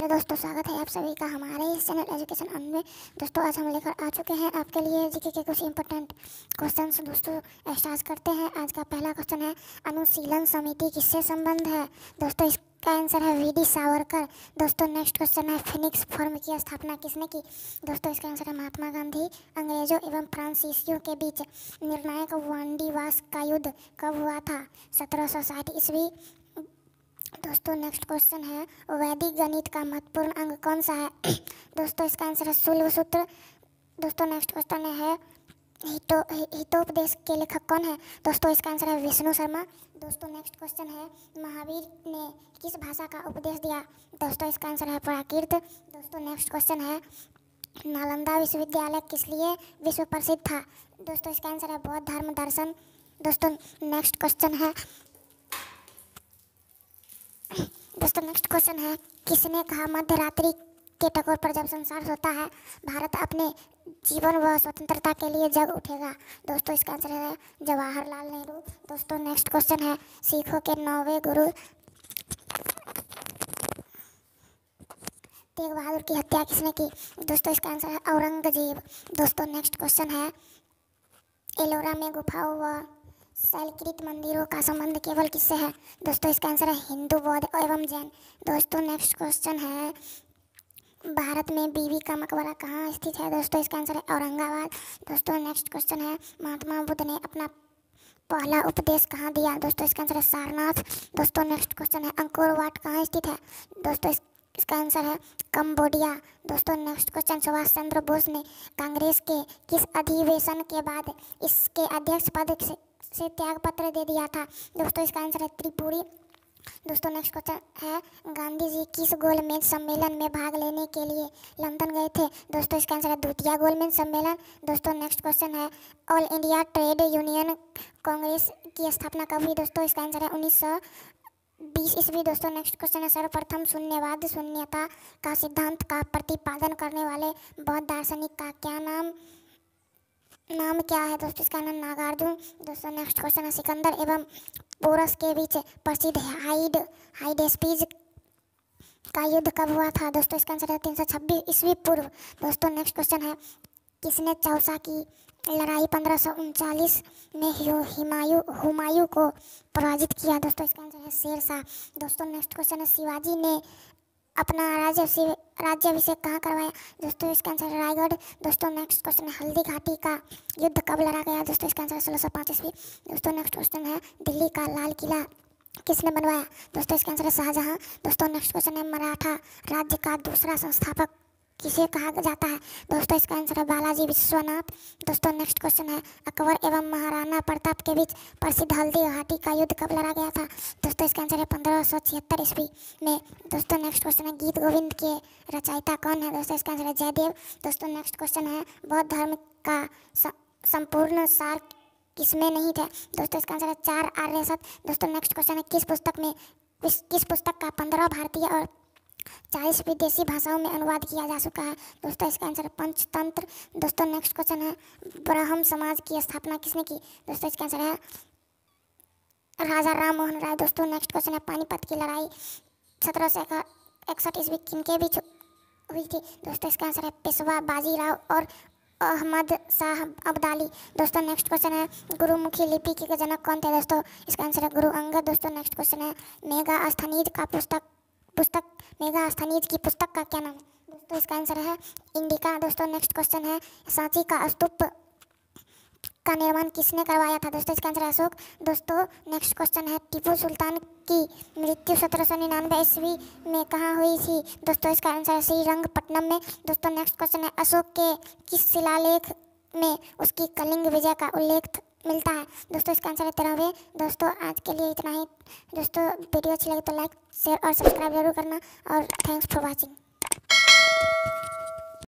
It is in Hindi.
तो दोस्तों, स्वागत है आप सभी का हमारे इस चैनल एजुकेशन अन में। दोस्तों, आज हम लेकर आ चुके हैं आपके लिए जीके के कुछ इंपॉर्टेंट क्वेश्चंस दोस्तों स्टार्ट करते हैं। आज का पहला क्वेश्चन है, अनुशीलन समिति किससे संबंध है? दोस्तों, इसका आंसर है वी डी सावरकर दोस्तों नेक्स्ट क्वेश्चन है फिनिक्स फॉर्म की स्थापना किसने की? दोस्तों, इसका आंसर है महात्मा गांधी, अंग्रेज़ों एवं फ्रांसीसियों के बीच निर्णायक वांडीवास का युद्ध कब हुआ था? सत्रह सौ साठ ईस्वी दोस्तों नेक्स्ट क्वेश्चन है। वैदिक गणित का महत्वपूर्ण अंग कौन सा है? दोस्तों, इसका आंसर है शूल्य सूत्र। दोस्तों नेक्स्ट क्वेश्चन है। हितो, हितोपदेश के लेखक कौन है? दोस्तों, इसका आंसर है विष्णु शर्मा। दोस्तों नेक्स्ट क्वेश्चन है। महावीर ने किस भाषा का उपदेश दिया? दोस्तों, इसका आंसर है प्राकृत। दोस्तों नेक्स्ट क्वेश्चन है। नालंदा विश्वविद्यालय किस लिए विश्व प्रसिद्ध था? दोस्तों, इसका आंसर है बौद्ध धर्म दर्शन। दोस्तों नेक्स्ट क्वेश्चन है। दोस्तों नेक्स्ट क्वेश्चन है। किसने कहा मध्य रात्रि के टकोर पर जब संसार सोता है, भारत अपने जीवन व स्वतंत्रता के लिए जग उठेगा? दोस्तों, इसका आंसर है जवाहरलाल नेहरू। दोस्तों नेक्स्ट क्वेश्चन है, सिखों के नौवे गुरु तेग बहादुर की हत्या किसने की? दोस्तों, इसका आंसर है औरंगज़ेब। दोस्तों नेक्स्ट क्वेश्चन है, एलोरा में गुफाओं व शैलकृत मंदिरों का संबंध केवल किससे है। दोस्तों, इसका आंसर है हिंदू बौद्ध एवं जैन। दोस्तों नेक्स्ट क्वेश्चन है, भारत में बीबी का मकबरा कहाँ स्थित है? दोस्तों, इसका आंसर है औरंगाबाद। दोस्तों नेक्स्ट क्वेश्चन है, महात्मा बुद्ध ने अपना पहला उपदेश कहाँ दिया? दोस्तों, इसका आंसर है सारनाथ। दोस्तों नेक्स्ट क्वेश्चन है अंकुर वाट कहाँ स्थित है? दोस्तों इसका आंसर है कम्बोडिया। दोस्तों नेक्स्ट क्वेश्चन सुभाष चंद्र बोस ने कांग्रेस के किस अधिवेशन के बाद इसके अध्यक्ष पद से से त्याग पत्र दे दिया था। दोस्तों, इसका आंसर है त्रिपुरी। दोस्तों नेक्स्ट क्वेश्चन है गांधी जी किस गोलमेज सम्मेलन में भाग लेने के लिए लंदन गए थे? दोस्तों, इसका आंसर है द्वितीय गोलमेज सम्मेलन। दोस्तों नेक्स्ट क्वेश्चन है all India trade union Congress की स्थापना कब हुई? दोस्तों, इसका आंसर है उन्नीस बीस ईस्वी। दोस्तों नेक्स्ट क्वेश्चन है सर्वप्रथम शून्यवाद, शून्यता का सिद्धांत का प्रतिपादन करने वाले बौद्ध दार्शनिक का क्या नाम? नाम क्या है? दोस्तों, इसका नाम नागार्जुन। दोस्तों नेक्स्ट क्वेश्चन है सिकंदर एवं पोरस के बीच प्रसिद्ध हाइड हाइड स्पीज का युद्ध कब हुआ था? दोस्तों, इसका आंसर है तीन सौ छब्बीस ईस्वी पूर्व। दोस्तों नेक्स्ट क्वेश्चन है, किसने चौसा की लड़ाई पंद्रह सौ उनचालीस में हिमायू, हुमायूं को पराजित किया? दोस्तों, इसका आंसर है शेरशाह। दोस्तों नेक्स्ट क्वेश्चन है, शिवाजी ने अपना राज्य राज्याभिषेक कहाँ करवाया? दोस्तों इसका आंसर रायगढ़। दोस्तों नेक्स्ट क्वेश्चन है, हल्दी घाटी का युद्ध कब लड़ा गया? दोस्तों इसका आंसर सोलह सौ पाँच ईस्वी दोस्तों नेक्स्ट क्वेश्चन है, दिल्ली का लाल किला किसने बनवाया? दोस्तों इसका आंसर है शाहजहाँ। दोस्तों नेक्स्ट क्वेश्चन है मराठा राज्य का दूसरा संस्थापक किसे कहा जाता है? दोस्तों, इसका आंसर है बालाजी विश्वनाथ। दोस्तों नेक्स्ट क्वेश्चन है। अकबर एवं महाराणा प्रताप के बीच प्रसिद्ध हल्दी घाटी का युद्ध कब लड़ा गया था? दोस्तों, इसका आंसर है पंद्रह सौ छिहत्तर ईस्वी में। दोस्तों नेक्स्ट क्वेश्चन है, गीत गोविंद के रचयिता कौन है? दोस्तों, इसका आंसर है जयदेव। दोस्तों नेक्स्ट क्वेश्चन है, बौद्ध धर्म का संपूर्ण सार किसमें नहीं थे? दोस्तों, इसका आंसर है चार आर्य सत दोस्तों नेक्स्ट क्वेश्चन है, किस पुस्तक में किस पुस्तक का पंद्रह भारतीय और चालीस विदेशी भाषाओं में अनुवाद किया जा चुका है। दोस्तों, इसका आंसर पंचतंत्र। दोस्तों नेक्स्ट क्वेश्चन है ब्रह्म समाज की स्थापना किसने की? दोस्तों, इसका आंसर है राजा राम मोहन राय। दोस्तों नेक्स्ट क्वेश्चन है, पानीपत की लड़ाई। सत्रह सौ इकसठ ईस्वी किन के बीच हुई थी? दोस्तों, इसका आंसर है पेशवा बाजीराव और अहमद शाह अब्दाली। दोस्तों नेक्स्ट क्वेश्चन है, गुरुमुखी लिपि के जनक कौन थे? दोस्तों, इसका आंसर है गुरु अंगद। दोस्तों नेक्स्ट क्वेश्चन है, मेगा अस्थनीज का पुस्तक पुस्तक मेगा स्थानीय की पुस्तक का क्या नाम? है दोस्तों, इसका आंसर है इंडिका। दोस्तों नेक्स्ट क्वेश्चन है, सांची का स्तूप का निर्माण किसने करवाया था? दोस्तों, इसका आंसर है अशोक। दोस्तों नेक्स्ट क्वेश्चन है, टीपू सुल्तान की मृत्यु सत्रह सौ निन्यानवे ईस्वी में कहाँ हुई थी? दोस्तों, इसका आंसर है श्रीरंगपट्टनम में। दोस्तों नेक्स्ट क्वेश्चन है, अशोक के किस शिलालेख में उसकी कलिंग विजय का उल्लेख मिलता है। दोस्तों, इसका आंसर है तेरहवे दोस्तों, आज के लिए इतना ही। दोस्तों, वीडियो अच्छी लगे तो लाइक शेयर और सब्सक्राइब ज़रूर करना। और थैंक्स फॉर वॉचिंग